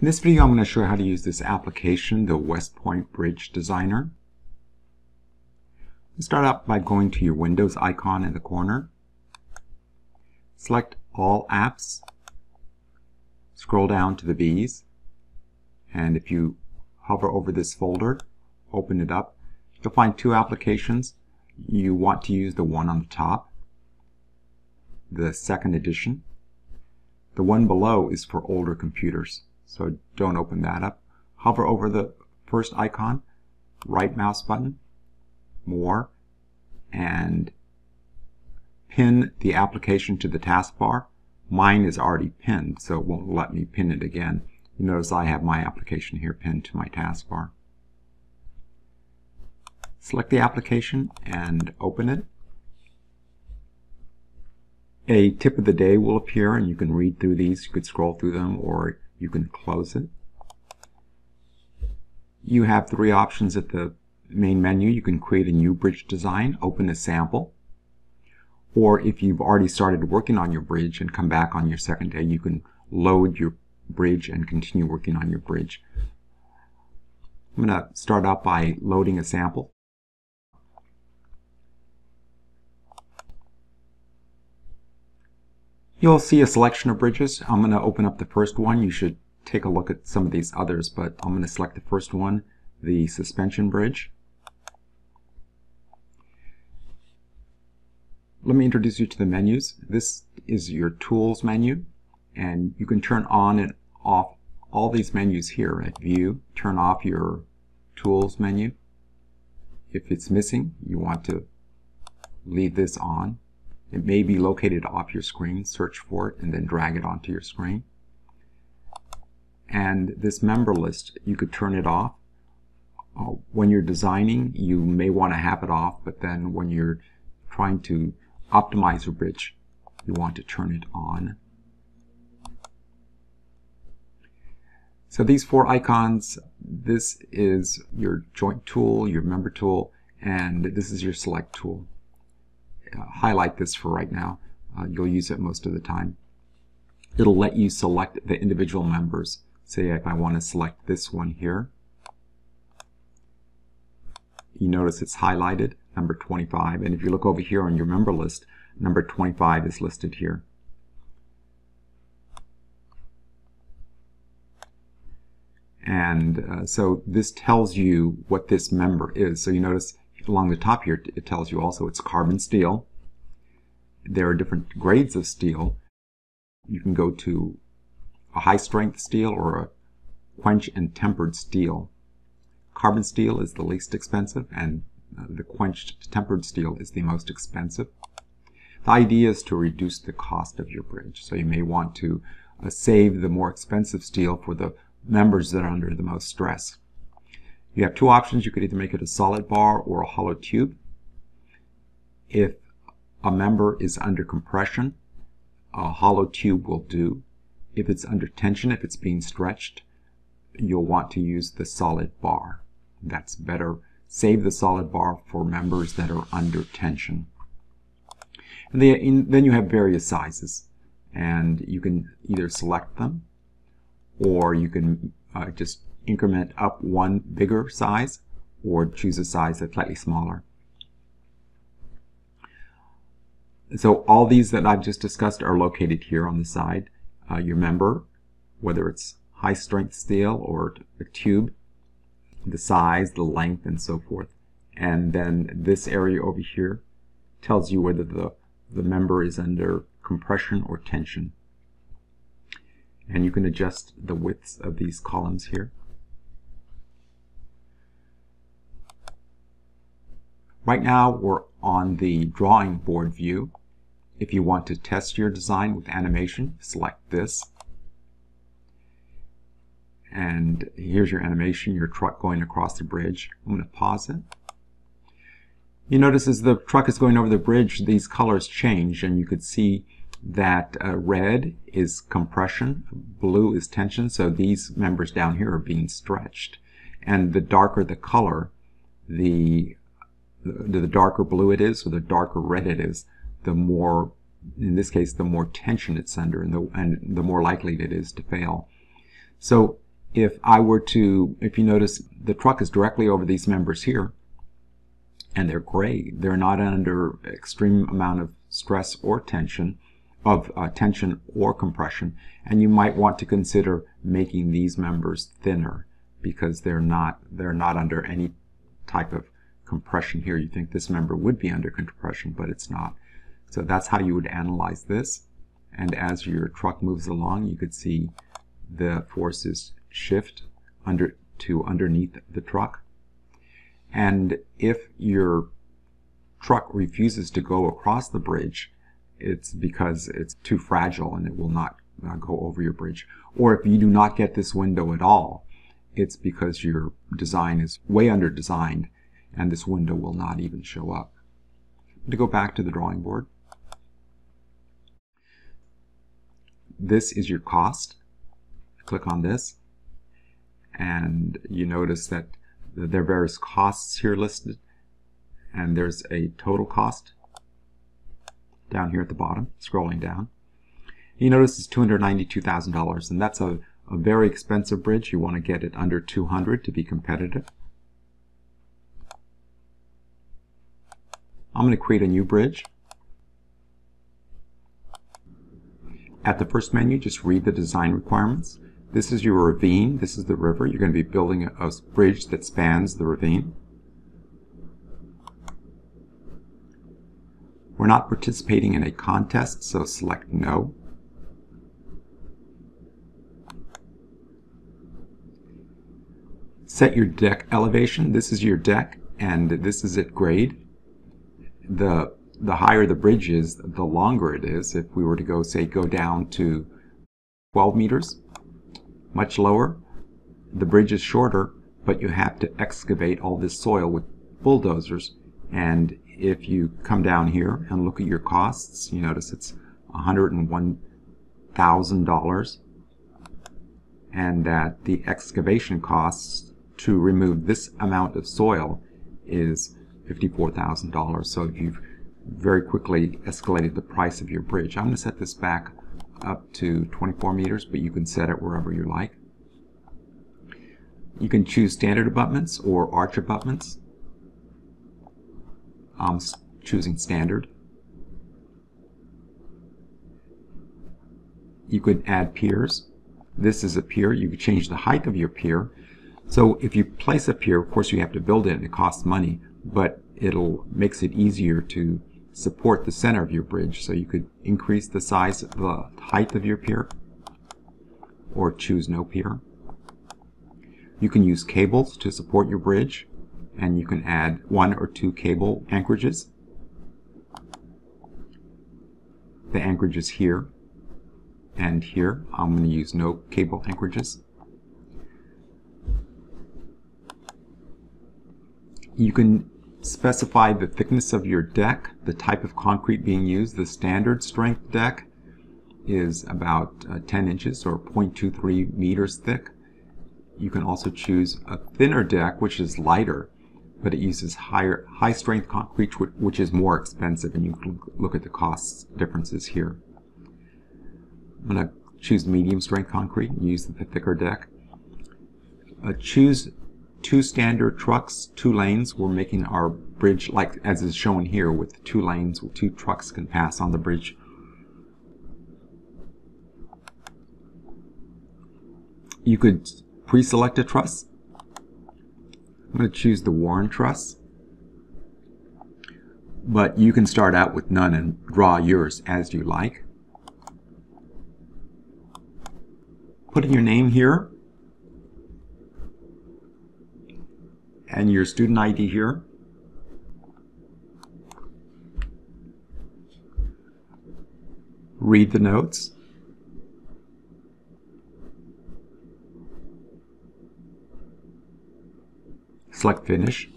In this video I'm going to show you how to use this application, the West Point Bridge Designer. Start out by going to your Windows icon in the corner. Select All Apps. Scroll down to the B's. And if you hover over this folder, open it up, you'll find two applications. You want to use the one on the top, the second edition. The one below is for older computers, so don't open that up. Hover over the first icon, right mouse button, more, and pin the application to the taskbar. Mine is already pinned, so it won't let me pin it again. You notice I have my application here pinned to my taskbar. Select the application and open it. A tip of the day will appear and you can read through these. You could scroll through them or you can close it. You have three options at the main menu. You can create a new bridge design, open a sample, or if you've already started working on your bridge and come back on your second day, you can load your bridge and continue working on your bridge. I'm going to start out by loading a sample. You'll see a selection of bridges. I'm going to open up the first one. You should take a look at some of these others, but I'm going to select the first one, the suspension bridge. Let me introduce you to the menus. This is your tools menu, and you can turn on and off all these menus here at view. Turn off your tools menu. If it's missing, you want to leave this on. It may be located off your screen. Search for it and then drag it onto your screen. And this member list, you could turn it off. Uh, when you're designing, you may want to have it off, but then when you're trying to optimize your bridge, you want to turn it on. So these four icons, this is your joint tool, your member tool, and this is your select tool highlight this for right now. Uh, you'll use it most of the time. It'll let you select the individual members. Say if I want to select this one here. You notice it's highlighted, number 25. And if you look over here on your member list, number 25 is listed here. And uh, so this tells you what this member is. So you notice along the top here, it tells you also it's carbon steel. There are different grades of steel. You can go to a high strength steel or a quench and tempered steel. Carbon steel is the least expensive and the quenched tempered steel is the most expensive. The idea is to reduce the cost of your bridge. So you may want to uh, save the more expensive steel for the members that are under the most stress. You have two options. You could either make it a solid bar or a hollow tube. If a member is under compression, a hollow tube will do. If it's under tension, if it's being stretched, you'll want to use the solid bar. That's better. Save the solid bar for members that are under tension. And then you have various sizes, and you can either select them, or you can uh, just increment up one bigger size or choose a size that's slightly smaller. So all these that I've just discussed are located here on the side. Uh, your member, whether it's high strength steel or a tube, the size, the length, and so forth. And then this area over here tells you whether the, the member is under compression or tension. And you can adjust the widths of these columns here. Right now we're on the drawing board view. If you want to test your design with animation, select this. And here's your animation, your truck going across the bridge. I'm going to pause it. You notice as the truck is going over the bridge, these colors change, and you could see that uh, red is compression, blue is tension, so these members down here are being stretched. And the darker the color, the the, the darker blue it is or the darker red it is, the more, in this case, the more tension it's under and the, and the more likely it is to fail. So if I were to, if you notice, the truck is directly over these members here, and they're gray. They're not under extreme amount of stress or tension, of uh, tension or compression, and you might want to consider making these members thinner because they're not they're not under any type of compression here. You think this member would be under compression, but it's not. So that's how you would analyze this. And as your truck moves along, you could see the forces shift under to underneath the truck. And if your truck refuses to go across the bridge, it's because it's too fragile and it will not uh, go over your bridge. Or if you do not get this window at all, it's because your design is way under designed and this window will not even show up. To go back to the drawing board, this is your cost. Click on this and you notice that there are various costs here listed and there's a total cost down here at the bottom, scrolling down. You notice it's $292,000 and that's a, a very expensive bridge. You want to get it under 200 to be competitive. I'm going to create a new bridge. At the first menu, just read the design requirements. This is your ravine. This is the river. You're going to be building a, a bridge that spans the ravine. We're not participating in a contest, so select No. Set your deck elevation. This is your deck, and this is at grade. The, the higher the bridge is, the longer it is. If we were to go, say, go down to 12 meters, much lower, the bridge is shorter, but you have to excavate all this soil with bulldozers. And if you come down here and look at your costs, you notice it's $101,000 and that the excavation costs to remove this amount of soil is $54,000. So you've very quickly escalated the price of your bridge. I'm going to set this back up to 24 meters, but you can set it wherever you like. You can choose standard abutments or arch abutments. I'm choosing standard. You could add piers. This is a pier. You could change the height of your pier. So if you place a pier, of course you have to build it and it costs money, but it'll makes it easier to support the center of your bridge. So you could increase the size, of the height of your pier, or choose no pier. You can use cables to support your bridge, and you can add one or two cable anchorages. The anchorages here and here. I'm going to use no cable anchorages. You can specify the thickness of your deck, the type of concrete being used. The standard strength deck is about uh, 10 inches or 0.23 meters thick. You can also choose a thinner deck, which is lighter, but it uses higher high strength concrete, which is more expensive, and you can look at the cost differences here. I'm going to choose medium strength concrete and use the thicker deck. Uh, choose two standard trucks, two lanes. We're making our bridge like as is shown here with two lanes, where two trucks can pass on the bridge. You could pre-select a truss. I'm going to choose the Warren truss. But you can start out with none and draw yours as you like. Put in your name here and your student ID here. Read the notes. Select Finish.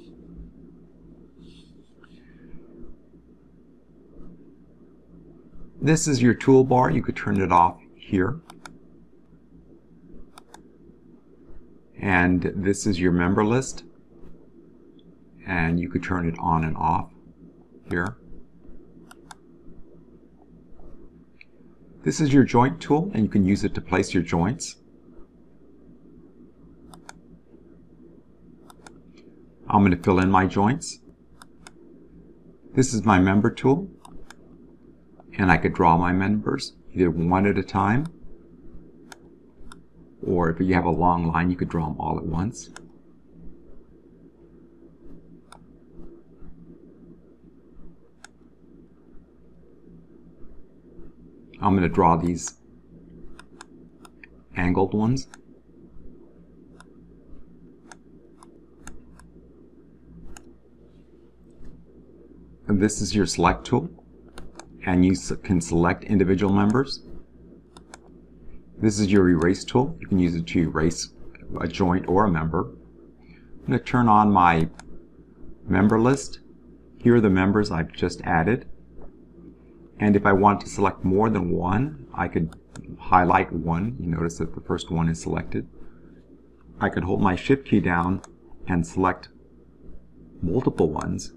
This is your toolbar. You could turn it off here. And this is your member list and you could turn it on and off here. This is your joint tool and you can use it to place your joints. I'm going to fill in my joints. This is my member tool. And I could draw my members either one at a time or if you have a long line you could draw them all at once. I'm going to draw these angled ones. And this is your select tool and you can select individual members. This is your erase tool. You can use it to erase a joint or a member. I'm going to turn on my member list. Here are the members I've just added. And if I want to select more than one, I could highlight one. You notice that the first one is selected. I could hold my shift key down and select multiple ones.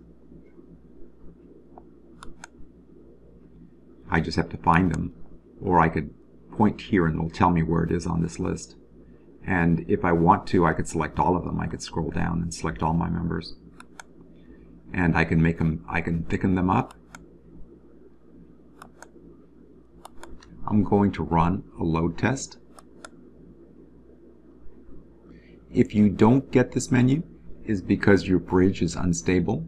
I just have to find them. Or I could point here and it'll tell me where it is on this list. And if I want to, I could select all of them. I could scroll down and select all my members. And I can make them, I can thicken them up I'm going to run a load test. If you don't get this menu, is because your bridge is unstable.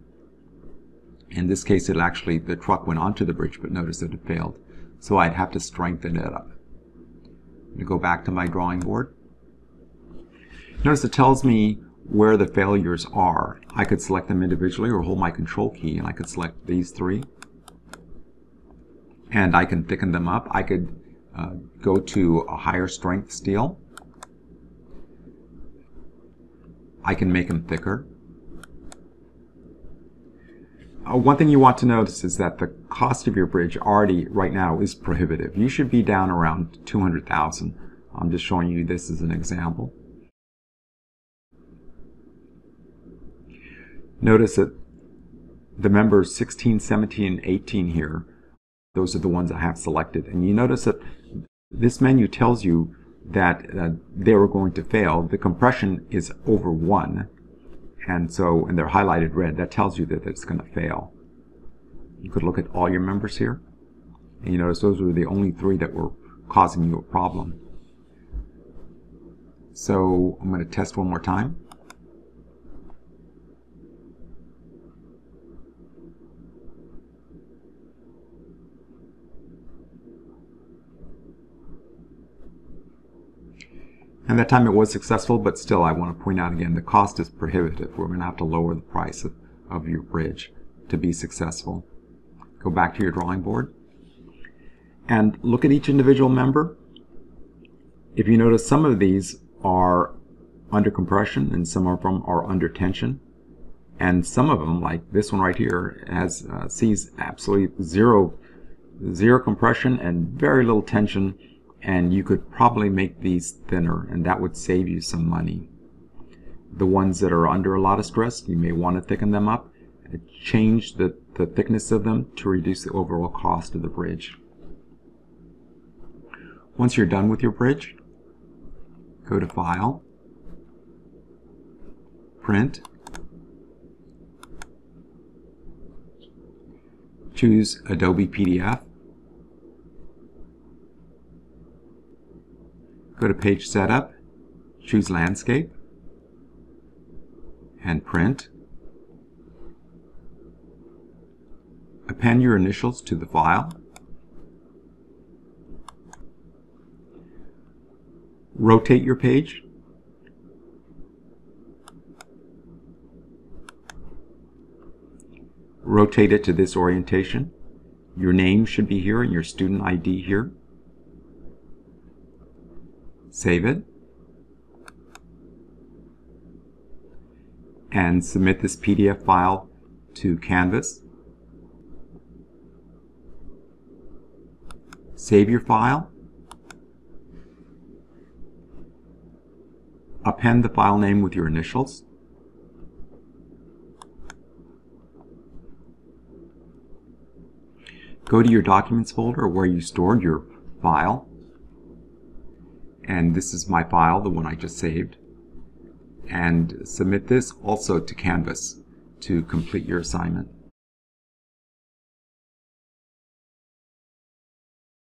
In this case, it actually, the truck went onto the bridge, but notice that it failed. So I'd have to strengthen it up. I'm going to go back to my drawing board. Notice it tells me where the failures are. I could select them individually or hold my control key and I could select these three and I can thicken them up. I could uh, go to a higher strength steel. I can make them thicker. Uh, one thing you want to notice is that the cost of your bridge already right now is prohibitive. You should be down around 200,000. I'm just showing you this as an example. Notice that the members 16, 17, and 18 here those are the ones I have selected. And you notice that this menu tells you that uh, they were going to fail. The compression is over 1. And so, and they're highlighted red. That tells you that it's going to fail. You could look at all your members here. And you notice those were the only three that were causing you a problem. So I'm going to test one more time. And that time it was successful, but still I want to point out again, the cost is prohibitive. We're going to have to lower the price of, of your bridge to be successful. Go back to your drawing board and look at each individual member. If you notice some of these are under compression and some of them are under tension. And some of them, like this one right here, has uh, sees absolutely zero, zero compression and very little tension and you could probably make these thinner and that would save you some money. The ones that are under a lot of stress, you may want to thicken them up change the, the thickness of them to reduce the overall cost of the bridge. Once you're done with your bridge, go to File, Print, choose Adobe PDF, Go to Page Setup, choose Landscape, and Print. Append your initials to the file. Rotate your page. Rotate it to this orientation. Your name should be here and your student ID here. Save it. And submit this PDF file to Canvas. Save your file. Append the file name with your initials. Go to your Documents folder where you stored your file and this is my file, the one I just saved. and submit this also to Canvas to complete your assignment.